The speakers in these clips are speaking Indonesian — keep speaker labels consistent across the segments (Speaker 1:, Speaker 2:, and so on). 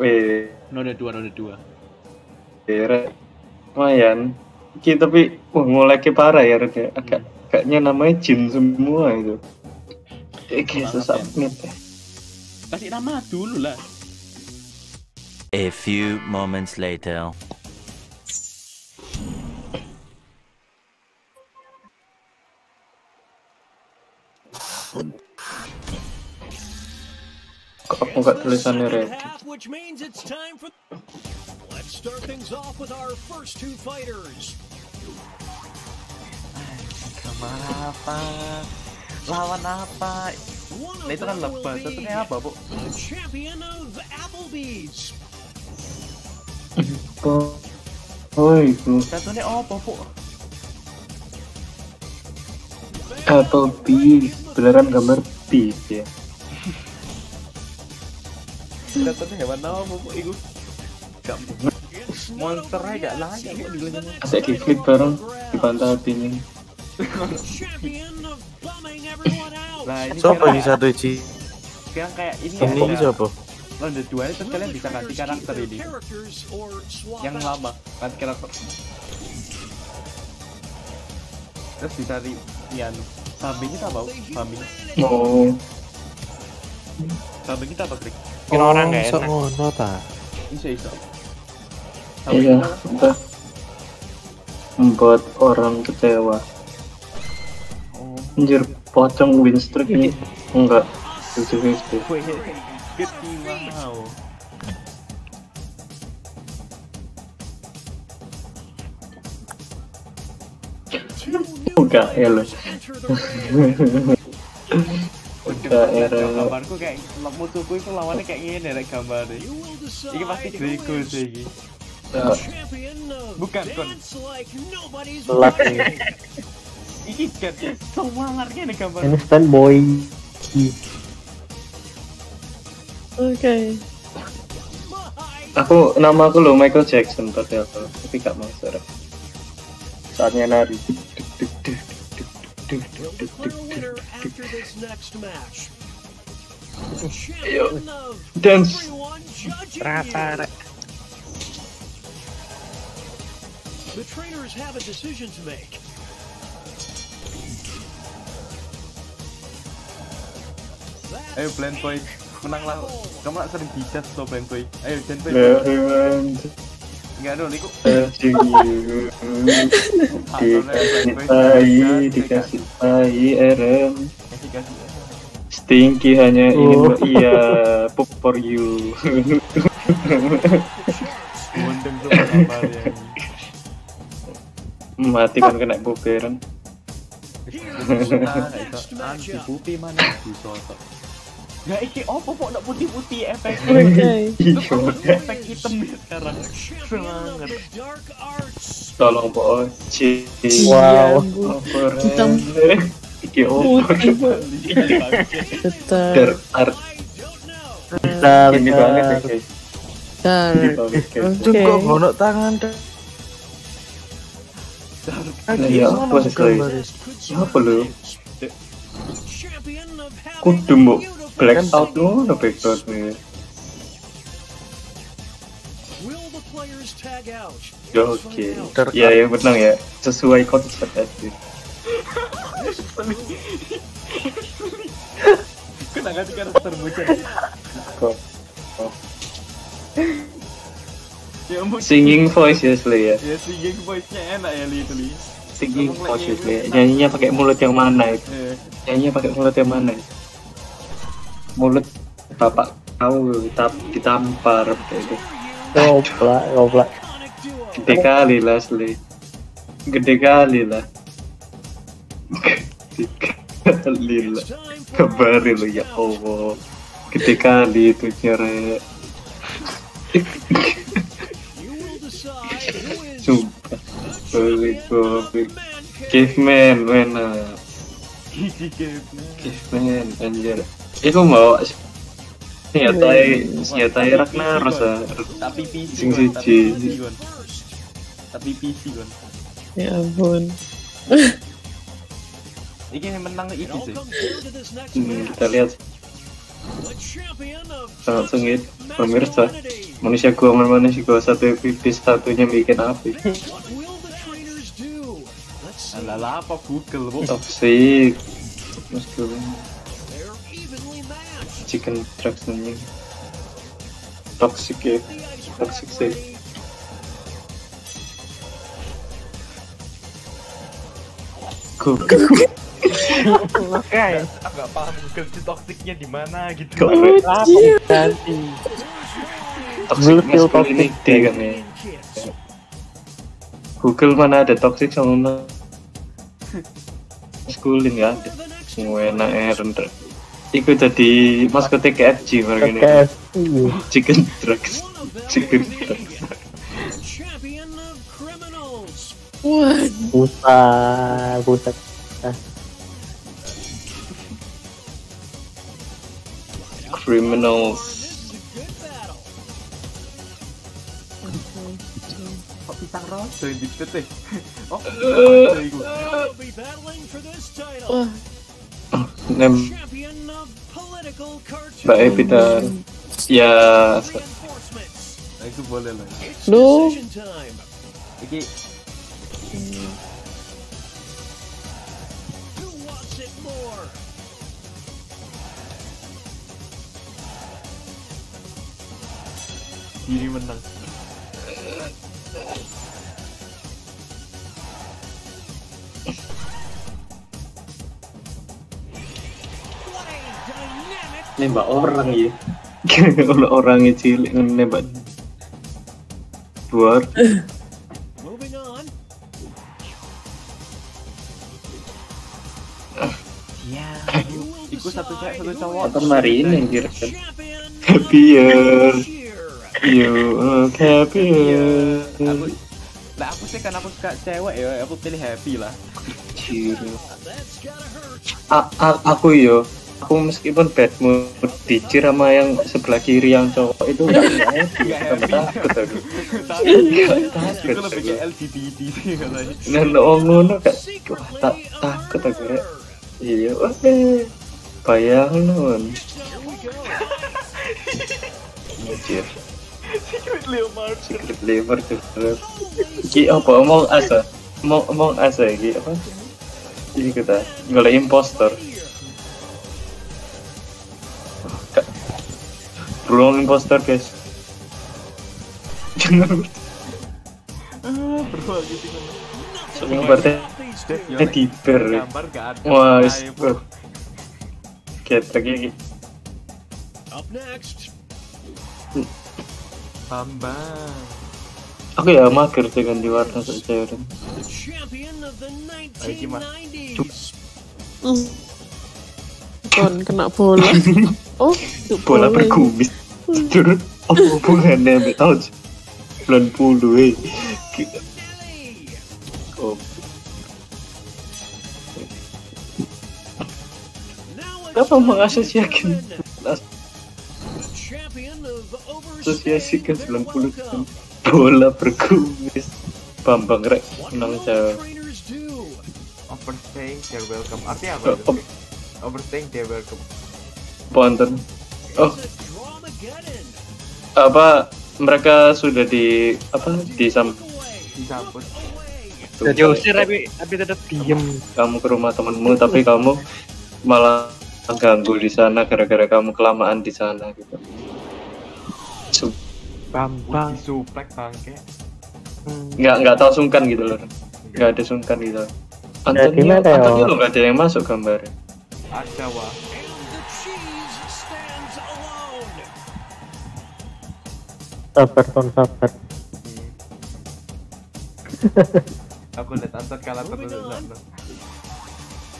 Speaker 1: Weh,
Speaker 2: Noda dua, noda dua.
Speaker 1: Red. Lumayan. Ki tapi wah mulai ke parah ya Red ya. Agak kayaknya namanya jin semua itu. Kayak
Speaker 2: Malah
Speaker 1: susah nih.
Speaker 2: Kasih nama dulu lah.
Speaker 3: A few moments later.
Speaker 1: Aku nggak tulisannya Red?
Speaker 4: half, which means it's time for. Let's start things off with our first two fighters.
Speaker 2: apa? Lawan apa? Nah itu kan lebah, satunya
Speaker 4: be
Speaker 2: apa, Bu?
Speaker 4: the champion of Applebee's.
Speaker 1: Oh itu
Speaker 2: Satunya apa, Bu?
Speaker 1: Apple Peas. Beneran gambar peas ya.
Speaker 2: Satunya hewan apa, Bu? Iku. Gak Monster aja
Speaker 4: yet.
Speaker 2: layak.
Speaker 1: Asik di bareng di pantai ini.
Speaker 2: Ini
Speaker 5: Siapa ini satu Ci?
Speaker 2: sekarang kayak ini
Speaker 5: Ini
Speaker 2: ada
Speaker 5: siapa?
Speaker 2: Ronde dua itu kalian bisa ganti karakter ini yang lama ganti karakter terus bisa di yang kambing kita bau kambing
Speaker 1: Oh,
Speaker 2: kambing kita apa klik
Speaker 6: Kira orang nggak
Speaker 5: sok
Speaker 6: enak.
Speaker 5: ngono ta.
Speaker 2: bisa bisa
Speaker 1: iya, udah membuat orang kecewa.
Speaker 2: oh
Speaker 1: Anjir, pocong win streak ini enggak. 50-50.
Speaker 2: wih ketimau
Speaker 4: Two new
Speaker 1: Udah, ya era
Speaker 2: gambarku kayak musuhku itu lawannya kayak gini
Speaker 4: You will decide
Speaker 2: ini pasti Draco sih ini Bukan, kon.
Speaker 6: Telat
Speaker 2: ini kan semangatnya nih gambar
Speaker 6: Ini standboy.
Speaker 7: Oke.
Speaker 1: Aku nama aku lo Michael Jackson tapi aku tapi gak mau. Saatnya nari.
Speaker 4: This next match. Champion of
Speaker 1: dance.
Speaker 4: everyone judging
Speaker 6: Rata.
Speaker 4: you. The trainers have a decision to make.
Speaker 2: Ayo Blind Boy menang lah kamu nak sering dijat so Blind Boy ayo Blind Boy
Speaker 1: Everyone
Speaker 2: enggak dong niku
Speaker 1: touching you. Ah, dikasih tai, dikasih tai, RM. Stinky hanya ingin
Speaker 6: Oh.
Speaker 1: iya poop for you.
Speaker 2: Gambarnya
Speaker 1: Mati kan kena buberan.
Speaker 2: Itu anti putih mana disosok. Ya iki opo kok nak putih-putih efek
Speaker 7: Oke.
Speaker 2: efek hitam nih sekarang. Semangat.
Speaker 1: Tolong po Ci.
Speaker 6: Wow.
Speaker 7: Hitam.
Speaker 1: Ren? Iki opo?
Speaker 7: Putih, Bu.
Speaker 1: Dar
Speaker 7: Betul.
Speaker 1: art
Speaker 4: I don't know.
Speaker 6: Bentar,
Speaker 1: ini banget ya guys. Guys.
Speaker 5: Kok ngono tangan ta.
Speaker 1: Nah, ya apa sih guys? Apa lu?
Speaker 4: Champion of having
Speaker 1: Kudu mbok
Speaker 4: beautiful
Speaker 1: black
Speaker 5: Kan-
Speaker 1: out ngono background nih.
Speaker 4: Will the players tag out?
Speaker 1: Ya
Speaker 4: Let's
Speaker 1: oke.
Speaker 5: Ter-
Speaker 1: Ya ya benar ya. Sesuai konsep tadi.
Speaker 2: Kena ganti karakter bocah. Ya.
Speaker 1: Singing voice ya Slay ya.
Speaker 2: Ya singing voice-nya enak ya Li itu Li.
Speaker 1: Singing voice ya Slay. Nyanyinya pakai mulut yang mana itu?
Speaker 2: Eh,
Speaker 1: Nyanyinya pakai mulut yang mana itu? Mulut bapak kau ditampar kayak itu.
Speaker 6: Goblok, goblok.
Speaker 1: Gede kali lah Slay. Gede kali lah.
Speaker 4: For
Speaker 1: Kabarin lo ya. Allah. Gede kali itu
Speaker 4: is
Speaker 1: Sumpah. balik.
Speaker 4: mankind.
Speaker 1: Caveman, mana?
Speaker 2: Game.
Speaker 1: Caveman, anjir. Iku mau senjata senjata Ragnaros ah.
Speaker 2: Tapi PC
Speaker 1: Sing siji.
Speaker 2: Tapi PC Gon.
Speaker 7: Ya ampun.
Speaker 2: Iki yang menang
Speaker 4: It
Speaker 2: iki
Speaker 4: all
Speaker 2: sih.
Speaker 1: Hmm, kita lihat. Sangat sengit pemirsa. manusia gua sama manusia gua satu pipis satunya bikin api.
Speaker 2: Alah apa Google, Bu?
Speaker 1: toxic. Mas chicken trucks nih toxic ya. Toxic sih.
Speaker 4: ready.
Speaker 5: Makanya.
Speaker 2: Agak paham Google si toksiknya di mana gitu.
Speaker 5: ganti?
Speaker 1: toxic
Speaker 6: Blue pill
Speaker 1: masculinity kan ya. Google mana ada toxic sama maskulin ya semua enak ya rendah. Iku jadi maskotnya KFC barang ini.
Speaker 6: KFC
Speaker 1: chicken
Speaker 4: them
Speaker 1: chicken
Speaker 4: be
Speaker 1: trucks
Speaker 4: the battle.
Speaker 2: Kok pisang rodo yang dipet eh? Oh,
Speaker 1: Eh. nem
Speaker 4: political cartoon.
Speaker 1: Mbak Evita ya.
Speaker 2: Nah, itu boleh lah.
Speaker 4: Time.
Speaker 2: Iki diri menang.
Speaker 1: Nembak orang ya kalau orangnya cilik nembak luar.
Speaker 2: Iya.
Speaker 4: Will
Speaker 2: Iku satu cewek, satu cowok.
Speaker 1: atau hari ini yang kira kan you look happier
Speaker 2: Aku Nah, aku sih kan aku suka cewek ya, aku pilih happy lah.
Speaker 1: Ciri. Aku yo aku meskipun bad mood dicir sama yang sebelah kiri yang cowok itu nggak happy
Speaker 2: Nggak
Speaker 1: Tambah
Speaker 2: happy.
Speaker 1: takut aku
Speaker 2: Tapi
Speaker 1: takut
Speaker 2: itu lebih ke. LGBT sih katanya.
Speaker 1: nah oh ngono gak tak takut aku
Speaker 4: murderer.
Speaker 1: iya eh, bayang non. Anjir,
Speaker 2: Secret Leopard.
Speaker 1: secret liver terus Ki apa? Omong asa. Omong omong asa iki apa? Ini kita golek impostor. Belum impostor guys. Jangan.
Speaker 2: Ah, bro gitu kan.
Speaker 1: Soalnya berarti. Wah, bro. Lagi.
Speaker 4: Up next,
Speaker 2: Bambang.
Speaker 1: Aku ya mager dengan di warna saja
Speaker 2: Mas.
Speaker 4: 1990s.
Speaker 7: Hmm. Kon kena bola. Oh,
Speaker 1: bola
Speaker 7: ini.
Speaker 1: berkumis. Apa hubungannya sampai tahun 90 eh. Oh, Kenapa mengasosiasikan asosiasikan
Speaker 4: overseas
Speaker 1: 90
Speaker 4: Welcome.
Speaker 1: bola berkumis. Bambang rek menang jauh.
Speaker 2: Overstaying, they're welcome. Artinya apa?
Speaker 1: Oh,
Speaker 2: itu?
Speaker 1: oh,
Speaker 2: Overstaying, they're welcome.
Speaker 1: Ponten. Oh, apa mereka sudah di apa di sam
Speaker 4: Look away.
Speaker 2: Disambut.
Speaker 5: Jadi usir tapi tapi tetap diem.
Speaker 1: kamu ke rumah temenmu tapi kamu malah ganggu di sana gara-gara kamu kelamaan di sana gitu. Su-
Speaker 5: Bambang.
Speaker 2: Budi suplek bangke.
Speaker 5: Hmm.
Speaker 1: nggak nggak tahu sungkan gitu loh nggak ada sungkan gitu Antonio
Speaker 6: gimana ya?
Speaker 1: Antonio lo nggak ada yang masuk gambarnya
Speaker 2: Ada wah.
Speaker 6: Sabar, ton sabar.
Speaker 2: Aku lihat Anton kalah terus.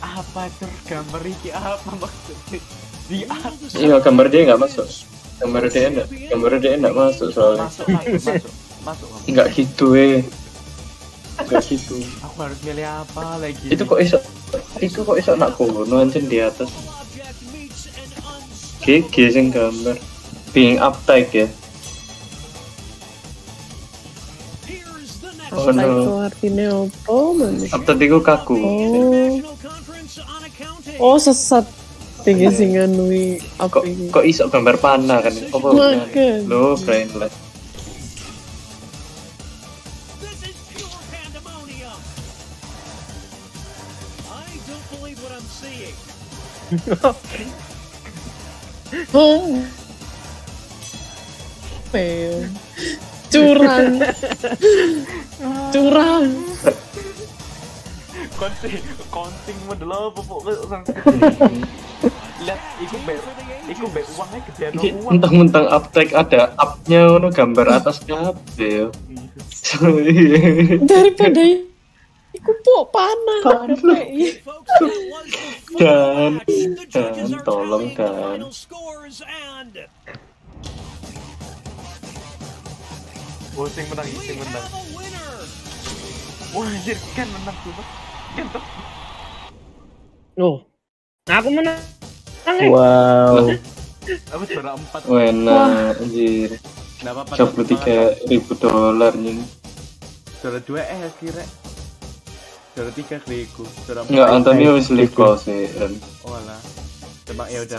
Speaker 2: Apa tuh gambar ini apa maksudnya? Di atas
Speaker 1: iya gambar dia nggak masuk gambar dia enggak gambar dia enggak masuk soalnya
Speaker 2: masuk masuk masuk masuk. kamu.
Speaker 1: nggak gitu eh nggak gitu
Speaker 2: Aku harus milih apa lagi?
Speaker 1: itu kok iso itu kok iso nak kono anjir di atas GG sing gambar being uptight ya Oh, no.
Speaker 7: Artinya apa
Speaker 1: uptight itu kaku
Speaker 7: Oh, oh sesat tinggi sing nganui apa
Speaker 1: kok,
Speaker 7: ini.
Speaker 1: kok isok gambar panah kan? Apa lo
Speaker 4: friendless.
Speaker 7: Hong fail. Curang. Curang.
Speaker 2: Konting konting model apa pokoknya orang lihat iku be iku be uangnya
Speaker 1: Iki
Speaker 2: uang
Speaker 1: mentang-mentang uptake ada up-nya ono gambar atas kabel.
Speaker 7: Daripada iku pok panas.
Speaker 4: The full
Speaker 1: Dan, dan, tolong, dan.
Speaker 4: and
Speaker 2: oh sing menang sing menang wah anjir kan menang sumpah kan tuh
Speaker 5: Oh. Aku menang.
Speaker 6: Wow.
Speaker 2: apa juara empat.
Speaker 1: Wena, anjir. Tiga puluh tiga ribu dolar nih.
Speaker 2: juara dua eh kira juara tiga Griego juara empat
Speaker 1: Enggak, Antonio wis leave close sih.
Speaker 2: Oh lah coba ya udah